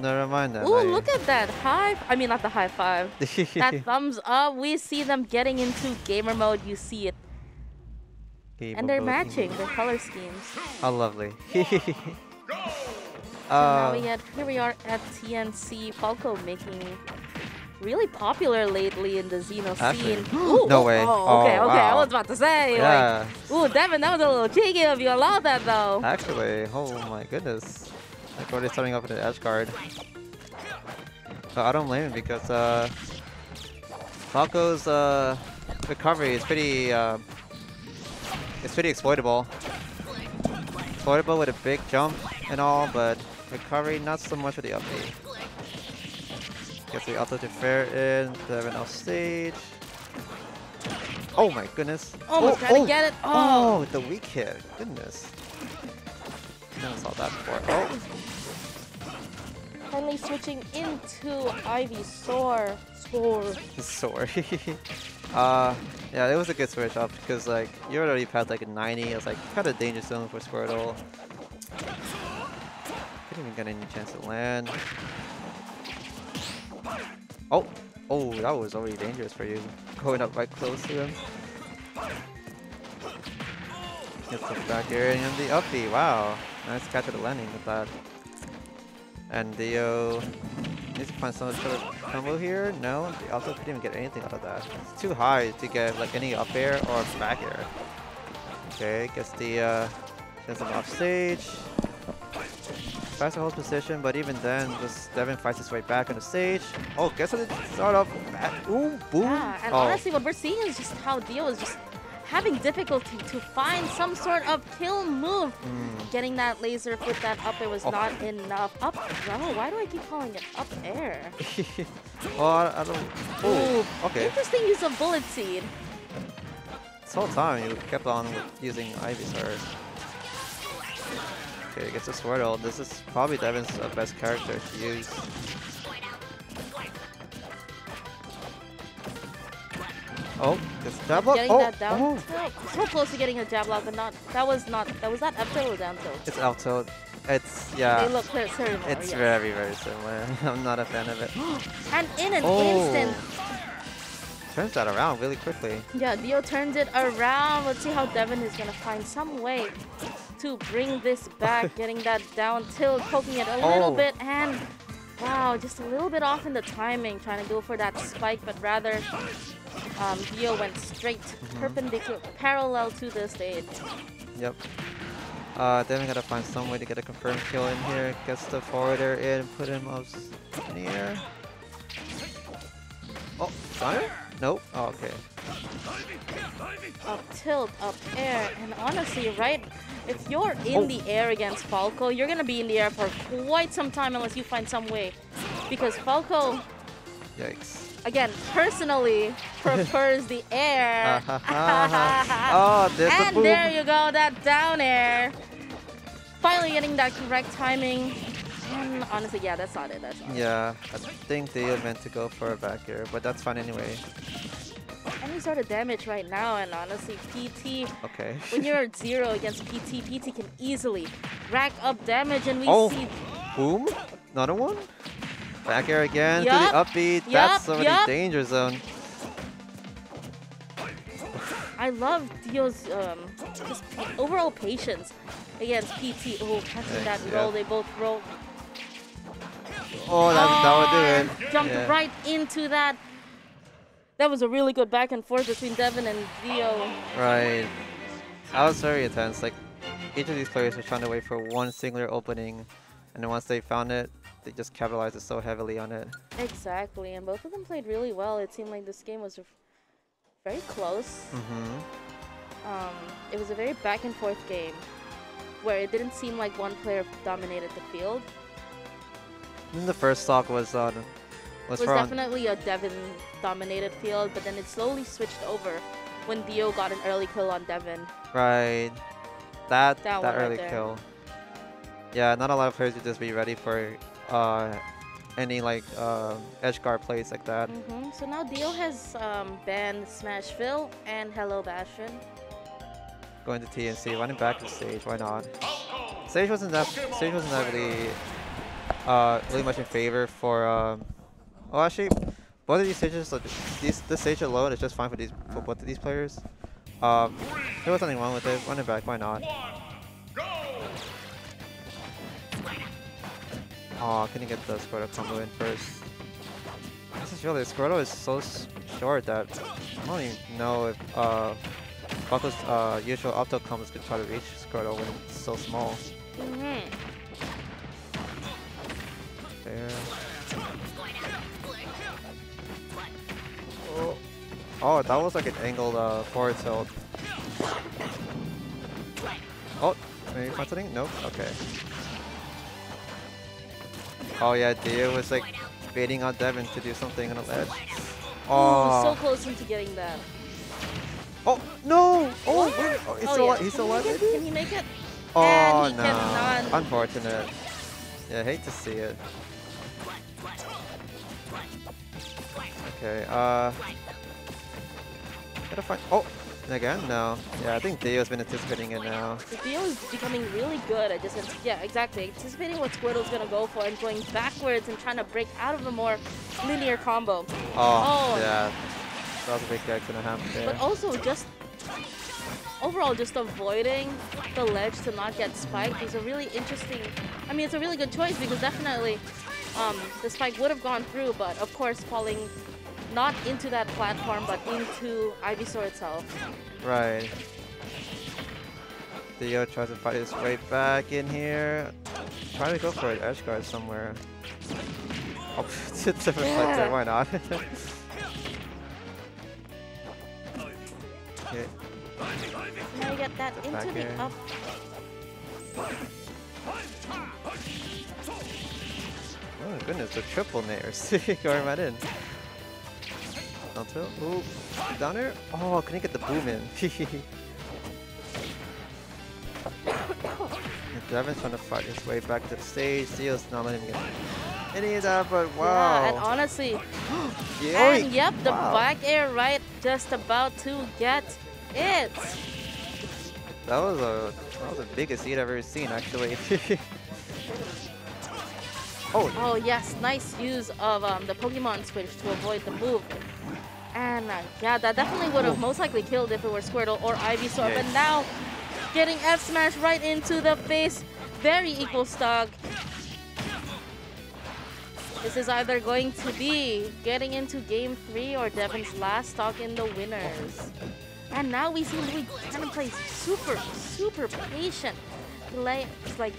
never mind then. Ooh, look at that high. I mean, not the high five. that thumbs up. We see them getting into gamer mode. You see it, Game and they're mode. matching their color schemes. How lovely. So now uh, we had, here we are at TNC Falco making really popular lately in the Xeno scene. Ooh, No oh, way. Oh, okay, Oh, okay. I was about to say, yeah. like, ooh, Deven, that was a little cheeky of you. I love that though. Actually, oh my goodness. Like already starting off with an edge guard. But I don't blame him because uh, Falco's uh, recovery is pretty uh, it's pretty exploitable. Exploitable with a big jump and all, but recovery not so much with the up B. Gets the auto to fair in, Deven off stage. Oh my goodness. Almost oh, trying to oh, get it. Oh. Oh, the weak hit. Goodness. Never saw that before. Oh, Finally switching into Ivysaur. Soar. sore. uh, yeah, it was a good switch up because like you already past like a 90. It was like kind of danger zone for Squirtle. Didn't even get any chance to land. Oh, oh, that was already dangerous for you. Going up right close to him. Gets the back air and the up B. Wow, nice catch at the landing with that. And Dio needs to find some sort of combo here. No, they also couldn't even get anything out of that. It's too high to get like any up air or back air. Okay, gets the uh, sends him off stage. Tries to hold position, but even then, just Deven fights his way back on the stage. Oh, gets it start off. Ooh, boom. Yeah, and oh. honestly, what we're seeing is just how Dio is just having difficulty to find some sort of kill move. Mm. Getting that laser with that up air was Oh. not enough. Up, no, why do I keep calling it up air? oh, I, I don't. Oh, okay. Interesting use of bullet seed. This whole time you kept on with using Ivysaur. Okay, gets a Squirtle. This is probably Deven's uh, best character to use. Oh, gets a jab lock. Getting oh, that down oh, tilt. So close to getting a jab lock, but not. That was not. That was that up tilt or down tilt. it's out tilt. It's yeah. They look clear, similar. It's yes. very very similar. I'm not a fan of it. And in an Oh. instant, Turns that around really quickly. yeah, Dio turns it around. Let's see how Deven is gonna find some way to bring this back. getting that down tilt, poking it a little Oh. bit, and wow, just a little bit off in the timing, trying to go for that spike, but rather um, Dio went straight Mm-hmm. perpendicular, parallel to the stage. Yep. Uh, we gotta find some way to get a confirmed kill in here. Gets the forwarder in, put him up in the air. Oh, Sonic? Nope. Oh, okay. up tilt, up air, and honestly, right, if you're in Oh. the air against Falco, you're gonna be in the air for quite some time unless you find some way. Because Falco, Yikes. again, personally prefers the air. Ah, oh, there's and boom. there you go, that down air. Finally getting that correct timing. And honestly, yeah, that's not it. That's not it. Yeah, I think they are meant to go for a back air, but that's fine anyway. Any sort of damage right now, and honestly, PT Okay. when you're at zero against PT, PT can easily rack up damage, and we Oh. see Boom. Another one. Back air again to the up B. That's yup, already yup. danger zone. I love Dio's um, just overall patience against PT. Oh, catching that yeah. roll, they both roll. Oh, that, that would do it. Jumped Yeah. right into that. That was a really good back and forth between Deven and Dio. Right. That was very intense. Like, each of these players were trying to wait for one singular opening, and then once they found it, they just capitalized so heavily on it. Exactly, and both of them played really well. It seemed like this game was very close. Mm-hmm. Um, it was a very back and forth game where it didn't seem like one player dominated the field. Then the first stock was on. It Was, was definitely a Deven dominated field, but then it slowly switched over when Dio got an early kill on Deven. right. That That that, one right early kill. Yeah, not a lot of players would just be ready for uh, any like uh, edge guard plays like that. hmm So now Dio has um, banned Smashville and Hollow Bastion. Going to TNC, running back to stage. Why not? Stage wasn't that. Stage wasn't that really uh, really much in favor for. Um, well, actually, both of these stages, like, these this stage alone is just fine for these for both of these players. Um, there was nothing wrong with it. Running back, why not? Oh, couldn't get the Squirtle combo in first. This is really Squirtle is so short that I don't even know if uh, Falco's uh, usual up tilt combos could try to reach Squirtle when it's so small. Mhm. There. Oh. oh, that was like an angled uh, forward tilt. Oh, maybe something? Nope. Okay. Oh yeah, Dio was like baiting out Deven to do something on the ledge. Ooh, Oh, so close into getting that. oh no! Oh, wait, oh, he's Oh, still yeah. alive. He's still Can alive. he make it? maybe? Can he make it? Oh And he no! cannot. Unfortunate. Yeah, hate to see it. Okay, uh... Gotta find... Oh! Again? No. Yeah, I think Dio's been anticipating it now. Dio is becoming really good at just, yeah, exactly. Anticipating what Squirtle's gonna go for and going backwards and trying to break out of a more linear combo. Oh, Oh. yeah. That was a big X and a half there. But also just overall just avoiding the ledge to not get spiked is a really interesting I mean it's a really good choice because definitely um, the spike would have gone through but of course falling not into that platform but into Ivysaur itself. Right. Dio tries to fight his way back in here. Try to go for an edge guard somewhere. Oh, it's a different yeah. why not? okay. Now you get that into Back the air. up. Oh goodness, the triple nairs going right in. Down. Ooh, down air. Oh, couldn't get the boom in. Deven's trying to fight his way back to the stage. Dio's not letting him get any of that, but wow. Yeah, and honestly, Yeah, and yep, the wow. back air right just about to get it. That was a that was the biggest seed I've ever seen actually. oh, Oh yes, nice use of um, the Pokemon switch to avoid the move. And uh, yeah, that definitely would have most likely killed if it were Squirtle or Ivysaur. But now, getting F smash right into the face, very equal stock. This is either going to be getting into game three or Deven's last stock in the winners. And now we see Louis Cannon plays super, super patient. He lay, it's like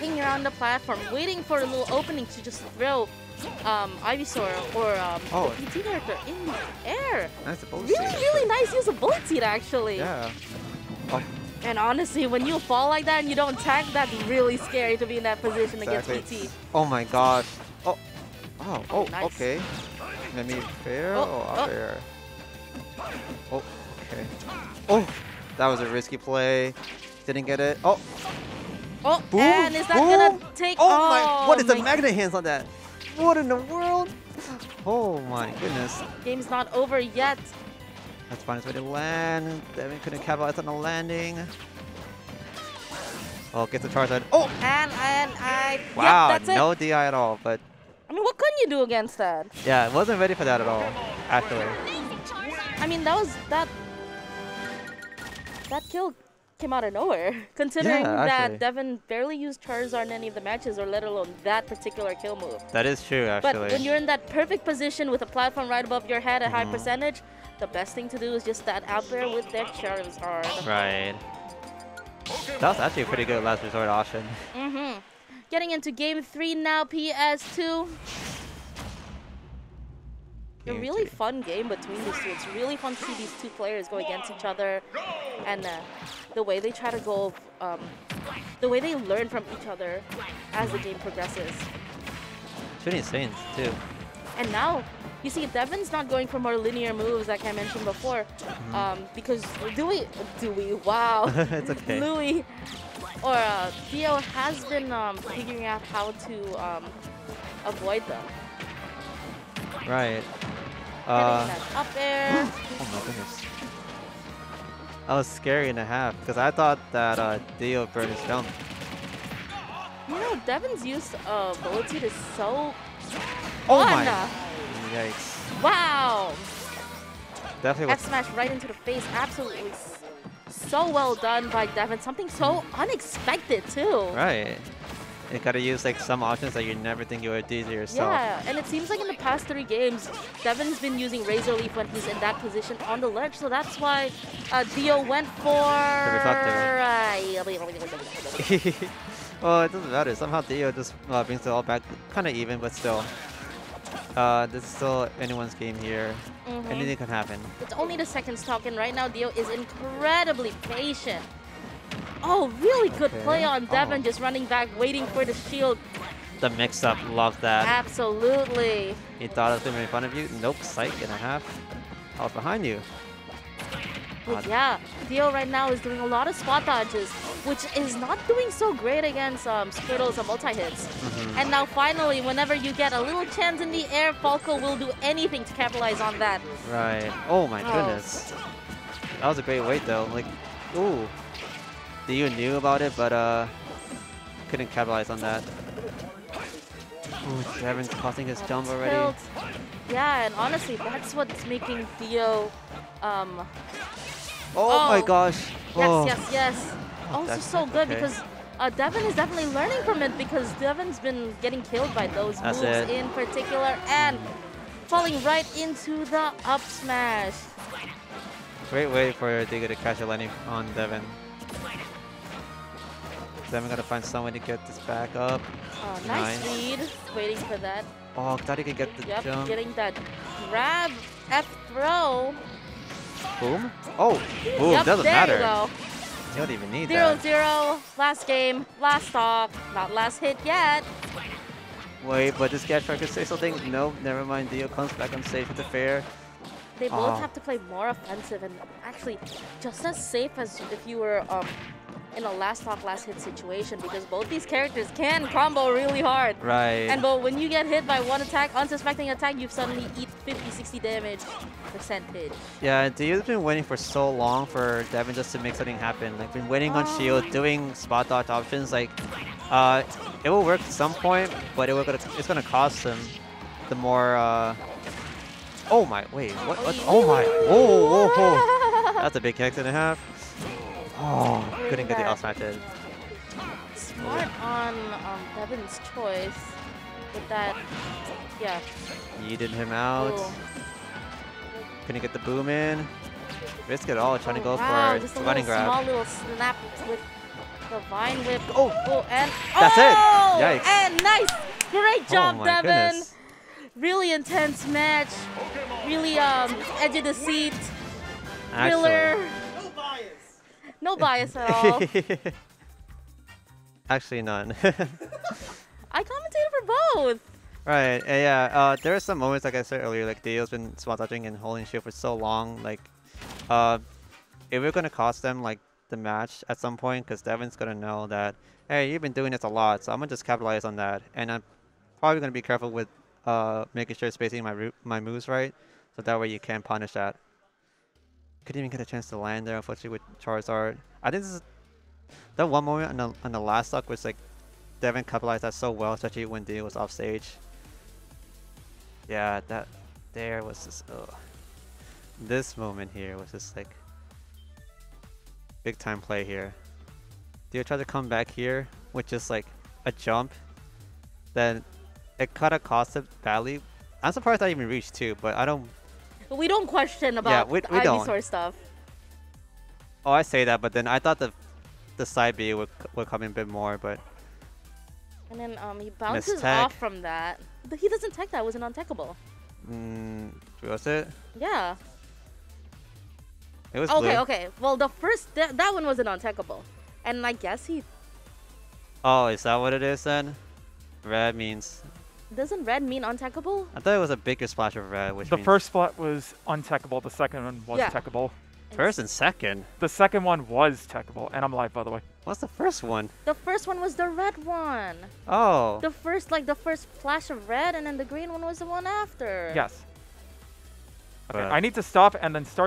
hanging around the platform, waiting for a little opening to just throw um, Ivysaur or um, Oh. the PT character in the air. nice bullet Really, seed, really nice use of Bullet Seed, actually. Yeah. Oh, And honestly, when you fall like that and you don't tag, that's really scary to be in that position exactly. against PT. Oh my gosh. Oh. Oh. Oh. nice. Okay. Maybe fair Oh, or oh. Oh. Okay. Oh. That was a risky play. Didn't get it. Oh. Oh, Boom. and is that boom. gonna take? Oh, my! What is the magnet hands on that? What in the world? Oh my goodness. Game's not over yet. Let's find his way to land. Deven couldn't capitalize on the landing. Oh, gets the charge on. Oh! And and I. Wow, Yep, no it. DI at all. But I mean, what can you do against that? yeah, I wasn't ready for that at all. Actually. I mean, that was that. That kill came out of nowhere, considering Yeah, that Deven barely used Charizard in any of the matches, or let alone that particular kill move. That is true, actually. But when you're in that perfect position with a platform right above your head at high Mhm. percentage, the best thing to do is just stand out there with their Charizard. Right. That was actually a pretty good last resort option. Mm-hmm. Getting into game three now, PS2. A really fun game between these two. It's really fun to see these two players go against each other, and uh, the way they try to go, um, the way they learn from each other as the game progresses. Shooting insane, too. And now, you see, Deven's not going for more linear moves, like I mentioned before, Mm-hmm. um, because Dewey, Dewey, wow, it's okay. Louis or uh, Theo has been um, figuring out how to um, avoid them. Right. Uh, up air. oh my goodness. That was scary and a half because I thought that uh, Dio burned his jump. you know, Deven's use of ability is so Oh fun. my! Yikes! Wow! Definitely F smash right into the face. Absolutely so well done by Deven. Something so unexpected too. right. You gotta use like some options that you never think you would do to yourself. Yeah, and it seems like in the past three games, Deven's been using Razor Leaf when he's in that position on the ledge, so that's why uh, Dio went for. reflector. well, it doesn't matter. Somehow Dio just uh, brings it all back, kind of even, but still. Uh, this is still anyone's game here. Mhm. Anything can happen. It's only the second stock, and right now Dio is incredibly patient. Oh, really good Okay. play on Deven, Oh. just running back, waiting for the shield. The mix-up, love that. Absolutely. He thought it was gonna be in front of you. Nope, psych and a half. I was behind you. But Ah. yeah, Dio right now is doing a lot of spot dodges, which is not doing so great against um, Squiddles and multi-hits. Mhm. And now finally, whenever you get a little chance in the air, Falco will do anything to capitalize on that. Right. Oh my Oh. goodness. That was a great wait though. Like, ooh. Dio knew about it, but uh, couldn't capitalize on that. Ooh, Deven's costing his jump already. Yeah, and honestly, that's what's making Dio, um, Oh, my Oh. gosh. yes, oh. yes, yes. Also That's- so good okay. because uh, Deven is definitely learning from it because Deven's been getting killed by those That's moves it. in particular and falling right into the up smash. Great way for Digga to catch a landing on Deven. Deven gotta find some way to get this back up. Uh, nice, Nice. lead, waiting for that. Oh, thought he could get the Yep, jump. getting that grab F throw. Boom. Oh, boom. Yep, Doesn't there matter. you go. You don't even need Zero that. zero. Last game, last stock, not last hit yet. Wait, but this tried to say something. Nope, never mind. Dio comes back on stage with the fair. They both Oh. have to play more offensive and actually just as safe as if you were um, in a last stock, last hit situation because both these characters can combo really hard. Right. And but when you get hit by one attack, unsuspecting attack, you suddenly eat 50, 60 damage percentage. Yeah, Dio's been waiting for so long for Deven just to make something happen. Like, been waiting on Oh. shield, doing spot dodge options. Like, uh, it will work at some point, but it will gonna, it's gonna cost him the more. Uh... Oh my! Wait, what? what? Oh my! Whoa, whoa, whoa! That's a big hex and a half. Oh, couldn't get the up smash in. Smart on um, Deven's choice with that. Yeah. Yeeted him out. Ooh. Couldn't get the boom in. Risk it all, trying to Oh, go wow, for just a running grab. small little snap with the vine whip. Oh! Oh, and That's it. oh, Yikes. And nice, great job, oh Deven. goodness. Really intense match. Really um edge of the seat. Thriller. No bias at all. Actually, none. I commentated for both. right, uh, yeah. Uh, there are some moments, like I said earlier, like Dio's been spot dodging and holding shield for so long. Like, uh, if we're gonna cost them like the match at some point, because Deven's gonna know that, hey, you've been doing this a lot, so I'm gonna just capitalize on that, and I'm probably gonna be careful with uh making sure spacing my my moves right, so that way you can punish that. Couldn't even get a chance to land there, unfortunately, with Charizard. I think this is that one moment on the on the last stock was like Deven capitalized that so well, especially when Dio was off stage. Yeah, that there was just ugh. this moment here was just like big time play here. Dio tried to come back here with just like a jump, then it kind of cost him badly. I'm surprised I even reached two, but I don't. We don't question about we- the we don't. Stuff. Oh, I say that, but then I thought the the side B would would come in a bit more, but And then um he bounces off from that. But he doesn't tech that, it was an untechable. mm, was it? Yeah. It was Okay, blue. okay. Well, the first th- that one was an untechable, and I guess he Oh, is that what it is then? Red means. Doesn't red mean untechable. I thought it was a bigger splash of red, which The means first spot was untechable. The second one was Yeah. techable. first and second. The second one was techable, and I'm live by the way. What's the first one? The first one was the red one. Oh, The first, like the first flash of red, and then the green one was the one after. Yes. Okay, But- I need to stop and then start